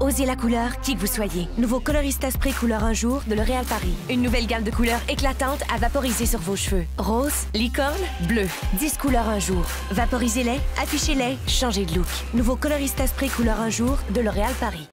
Osez la couleur, qui que vous soyez. Nouveau Colorista Spray couleur un jour de L'Oréal Paris. Une nouvelle gamme de couleurs éclatantes à vaporiser sur vos cheveux. Rose, licorne, bleu. 10 couleurs un jour. Vaporisez-les, affichez-les, changez de look. Nouveau Colorista Spray couleur un jour de L'Oréal Paris.